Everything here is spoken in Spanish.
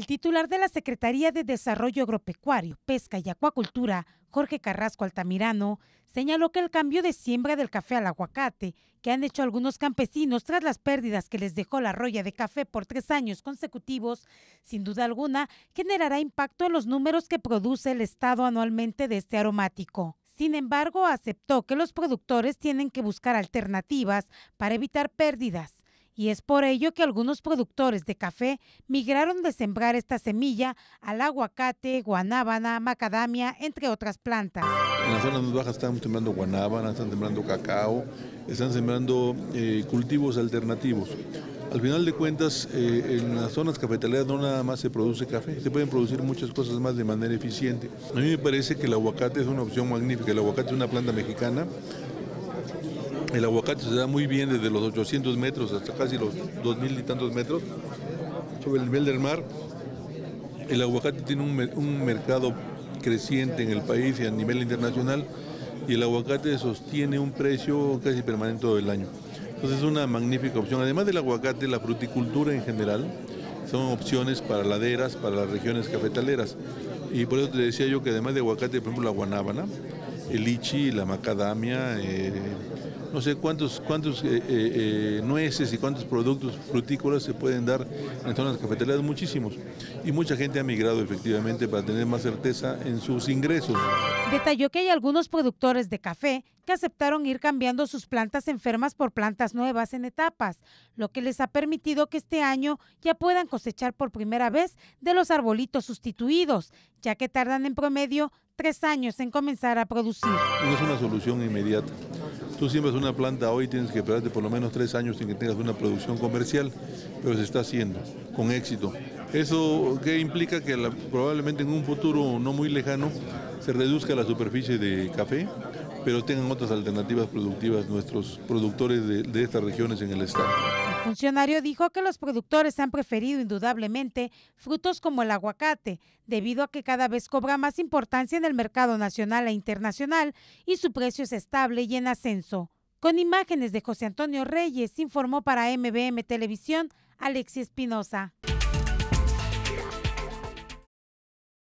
El titular de la Secretaría de Desarrollo Agropecuario, Pesca y Acuacultura, Jorge Carrasco Altamirano, señaló que el cambio de siembra del café al aguacate que han hecho algunos campesinos tras las pérdidas que les dejó la roya de café por tres años consecutivos, sin duda alguna generará impacto en los números que produce el Estado anualmente de este aromático. Sin embargo, aceptó que los productores tienen que buscar alternativas para evitar pérdidas y es por ello que algunos productores de café migraron de sembrar esta semilla al aguacate, guanábana, macadamia, entre otras plantas. En las zonas más bajas están sembrando guanábana, están sembrando cacao, están sembrando eh, cultivos alternativos. Al final de cuentas, eh, en las zonas cafetaleras no nada más se produce café, se pueden producir muchas cosas más de manera eficiente. A mí me parece que el aguacate es una opción magnífica. El aguacate es una planta mexicana el aguacate se da muy bien desde los 800 metros hasta casi los 2.000 y tantos metros sobre el nivel del mar. El aguacate tiene un, mercado creciente en el país y a nivel internacional y el aguacate sostiene un precio casi permanente todo el año. Entonces es una magnífica opción. Además del aguacate, la fruticultura en general son opciones para laderas, para las regiones cafetaleras. Y por eso te decía yo que además de aguacate, por ejemplo, la guanábana, el lichi, la macadamia, eh, no sé cuántos, cuántos eh, eh, eh, nueces y cuántos productos frutícolas se pueden dar en zonas cafetaleras, muchísimos. Y mucha gente ha migrado efectivamente para tener más certeza en sus ingresos. Detalló que hay algunos productores de café que aceptaron ir cambiando sus plantas enfermas por plantas nuevas en etapas, lo que les ha permitido que este año ya puedan cosechar por primera vez de los arbolitos sustituidos, ya que tardan en promedio tres años en comenzar a producir. No es una solución inmediata Tú siembras una planta hoy, tienes que esperarte por lo menos tres años sin que tengas una producción comercial, pero se está haciendo con éxito. ¿Eso qué implica? Que probablemente en un futuro no muy lejano se reduzca la superficie de café, pero tengan otras alternativas productivas nuestros productores de, estas regiones en el estado. El funcionario dijo que los productores han preferido indudablemente frutos como el aguacate, debido a que cada vez cobra más importancia en el mercado nacional e internacional y su precio es estable y en ascenso. Con imágenes de José Antonio Reyes, informó para MBM Televisión Alexis Espinosa.